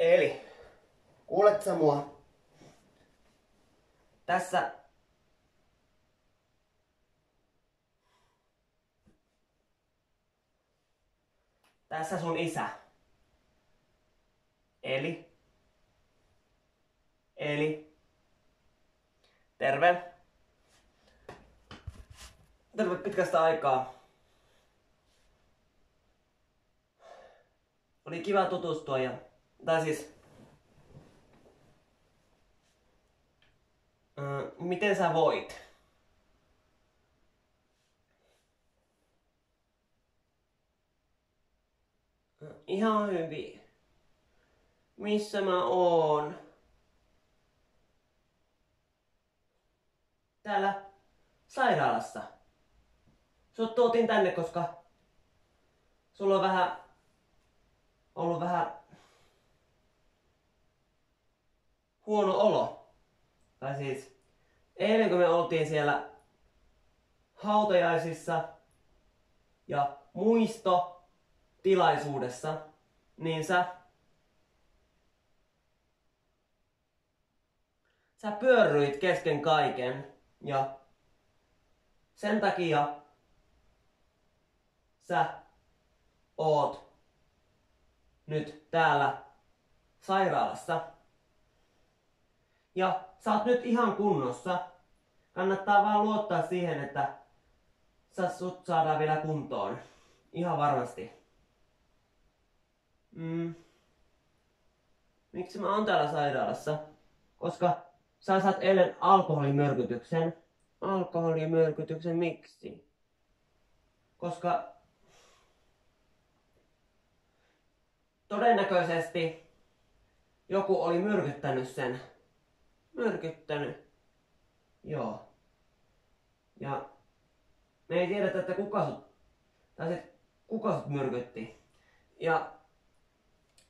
Eli, kuulet sä mua? Tässä Tässä sun isä. Eli. Eli. Terve. Terve pitkästä aikaa. Oli kiva tutustua ja... Tai siis... Öö, miten sä voit? Ihan hyvin. Missä mä oon? Täällä sairaalassa. Sut tänne, koska sulla on vähän ollut vähän huono olo. Tai siis eilen kun me oltiin siellä hautajaisissa ja muisto tilaisuudessa, niin sä, sä pyörryit kesken kaiken ja sen takia sä oot nyt täällä sairaalassa. Ja sä oot nyt ihan kunnossa. Kannattaa vaan luottaa siihen, että sä sut saadaan vielä kuntoon. Ihan varmasti. Mm. Miksi mä oon täällä sairaalassa? Koska sä saat eilen alkoholimyrkytyksen. Alkoholimyrkytyksen miksi? Koska todennäköisesti joku oli myrkyttänyt sen. Myrkyttänyt. Joo. Ja me ei tiedetä, että kuka sut, tai sit, kuka sut myrkytti. Ja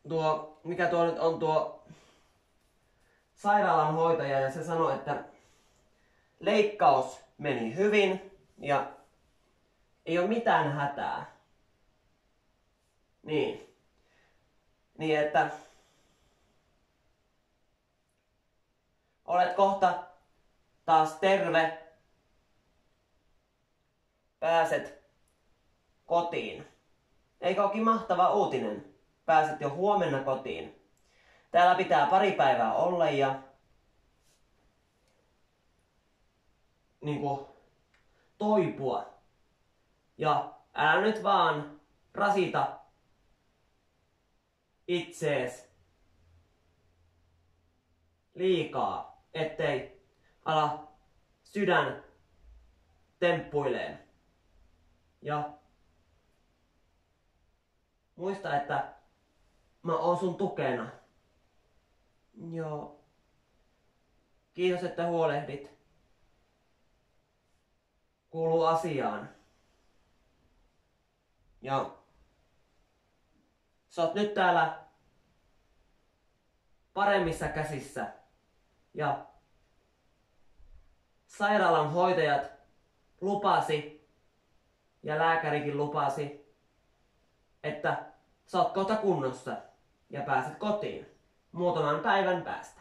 tuo, mikä tuo nyt on tuo sairaalanhoitaja ja se sanoi, että leikkaus meni hyvin ja ei ole mitään hätää. Niin. Niin että olet kohta taas terve. Pääset kotiin. Eikö olekin mahtava uutinen? pääset jo huomenna kotiin. Täällä pitää pari päivää olla ja niin kuin, toipua. Ja älä nyt vaan rasita itsees liikaa, ettei ala sydän temppuilee. Ja muista, että Mä oon sun tukena. Joo. Kiitos, että huolehdit. Kuuluu asiaan. Ja sä oot nyt täällä paremmissa käsissä. Ja sairaalan hoitajat lupasi ja lääkärikin lupasi, että sä oot kohta kunnossa ja pääset kotiin muutaman päivän päästä.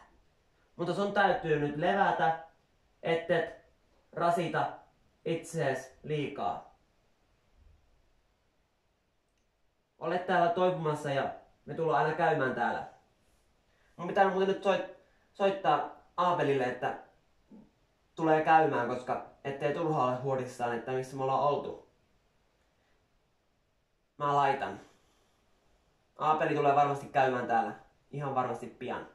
Mutta sun täytyy nyt levätä, ettet rasita itsees liikaa. Olet täällä toipumassa ja me tullaan aina käymään täällä. Mun pitää muuten nyt soit, soittaa Aapelille, että tulee käymään, koska ettei turhaa ole huolissaan, että missä me ollaan oltu. Mä laitan. Aapeli tulee varmasti käymään täällä ihan varmasti pian.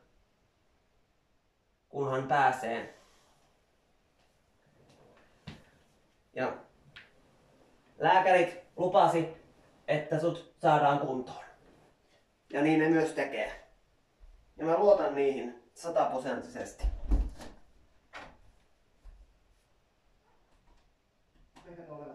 Kunhan pääsee. Ja lääkärit lupasi, että sut saadaan kuntoon. Ja niin ne myös tekee. Ja mä luotan niihin sataprosenttisesti. Eikä ole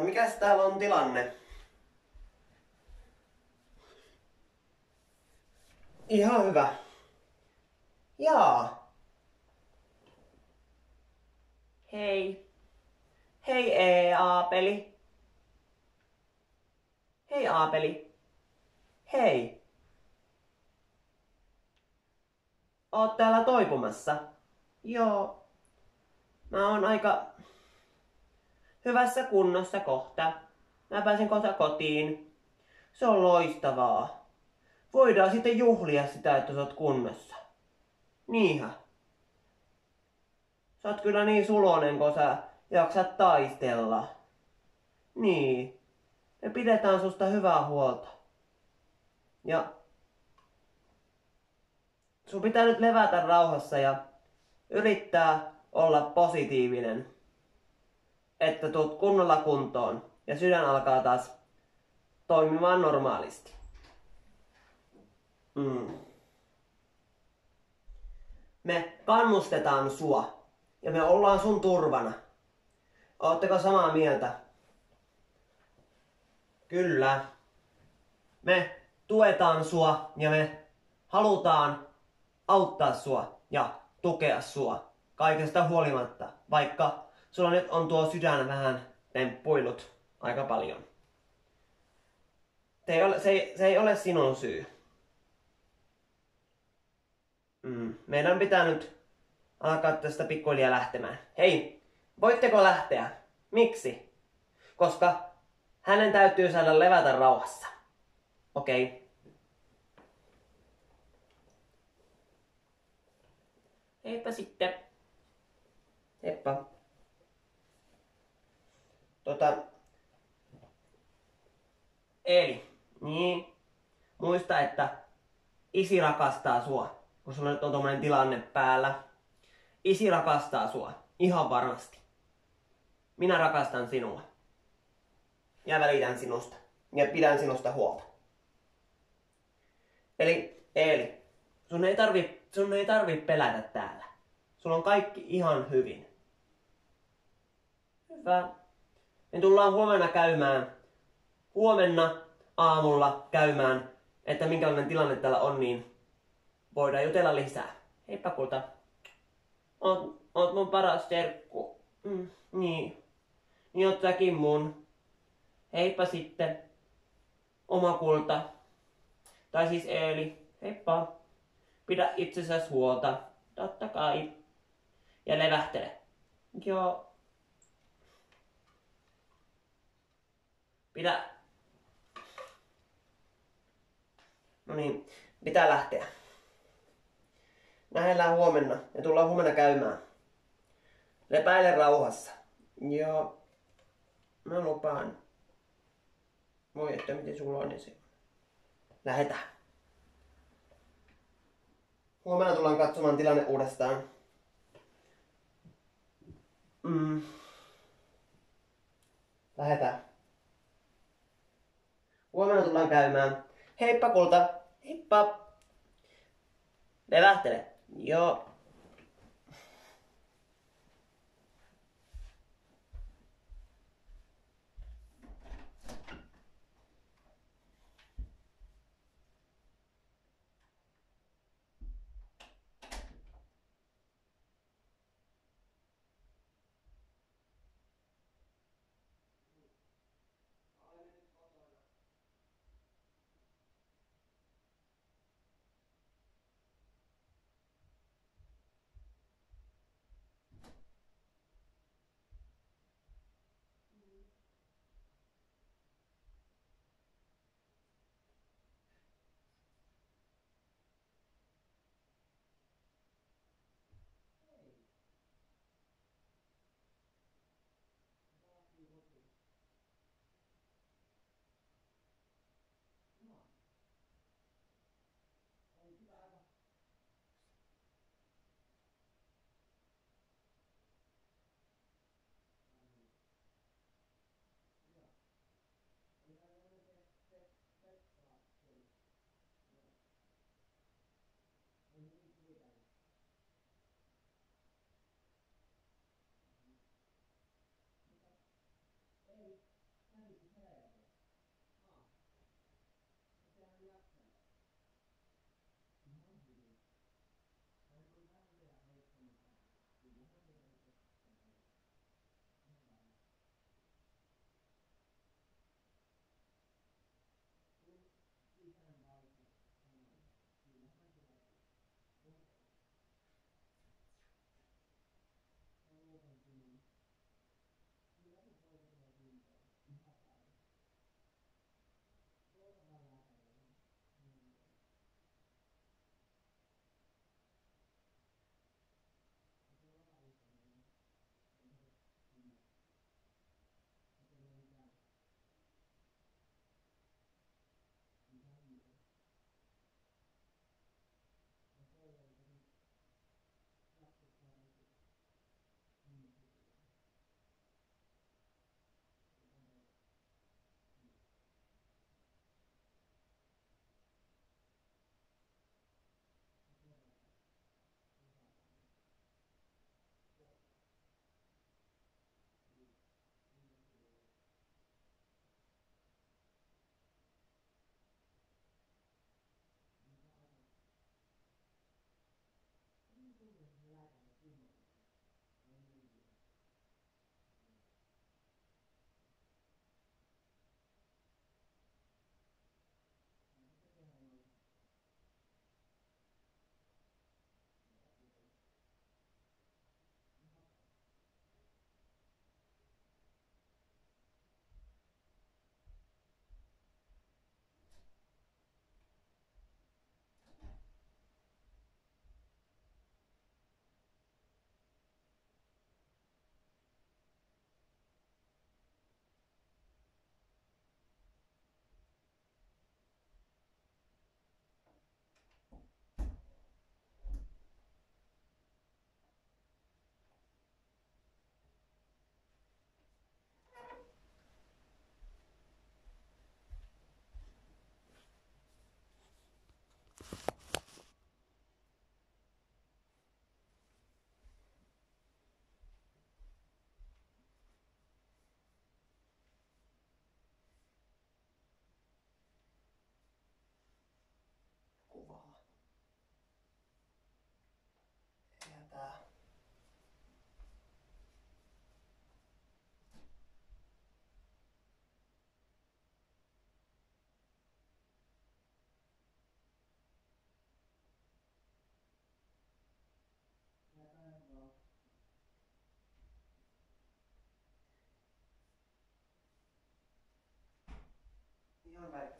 Mikäs täällä on tilanne? Ihan hyvä. Jaa. Hei. Hei ee, Aapeli. Hei Aapeli. Hei. Oot täällä toipumassa? Joo. Mä oon aika hyvässä kunnossa kohta. Mä pääsen kohta kotiin. Se on loistavaa. Voidaan sitten juhlia sitä, että sä oot kunnossa. Niinhän. Sä oot kyllä niin sulonen, kun sä jaksat taistella. Niin. Me pidetään susta hyvää huolta. Ja sun pitää nyt levätä rauhassa ja yrittää olla positiivinen että tuut kunnolla kuntoon ja sydän alkaa taas toimimaan normaalisti. Mm. Me kannustetaan sua ja me ollaan sun turvana. Ootteko samaa mieltä? Kyllä. Me tuetaan sua ja me halutaan auttaa sua ja tukea sua kaikesta huolimatta, vaikka sulla nyt on tuo sydän vähän temppuillut aika paljon. Se ei ole, se ei, se ei ole sinun syy. Mm. Meidän pitää nyt alkaa tästä pikkuhiljaa lähtemään. Hei, voitteko lähteä? Miksi? Koska hänen täytyy saada levätä rauhassa. Okei. Okay. Heippa sitten. Heippa. Tota, eli, niin, muista, että isi rakastaa sua, kun sulla nyt on tommonen tilanne päällä. Isi rakastaa sua, ihan varmasti. Minä rakastan sinua. Ja välitän sinusta. Ja pidän sinusta huolta. Eli, eli, sun ei tarvi, sun ei tarvi pelätä täällä. Sulla on kaikki ihan hyvin. Hyvä. Me tullaan huomenna käymään, huomenna aamulla käymään, että minkälainen tilanne täällä on, niin voidaan jutella lisää. Heippa kulta. Oot, oot mun paras serkku. Mm, niin. Niin oot säkin mun. Heippa sitten. Oma kulta. Tai siis Eeli. Heippa. Pidä itsessäsi huolta. Totta kai. Ja levähtele. Joo. Pidä... No niin, pitää lähteä. Nähdään huomenna ja tullaan huomenna käymään. Lepäile rauhassa. Joo. Mä lupaan. Voi että miten sulla on niin se. Lähetään. Huomenna tullaan katsomaan tilanne uudestaan. Mm. Lähetään. Huomenna tullaan käymään. Heippa kulta. Heippa. Levähtele. Joo. All right.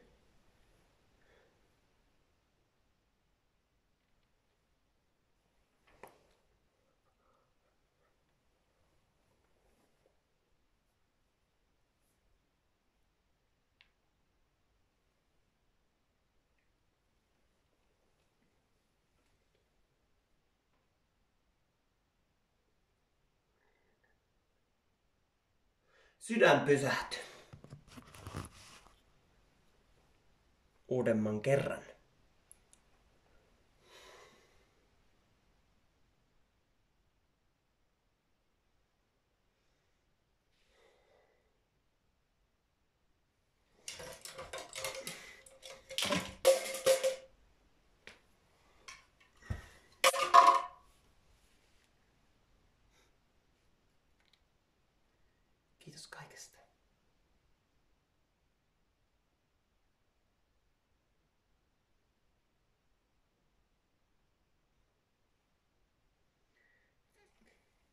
Sydän pysähtyi. Uudemman kerran.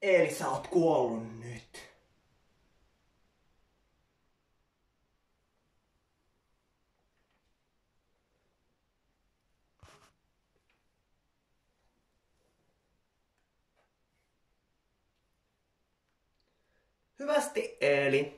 Eli sä oot kuollut nyt. Hyvästi eli.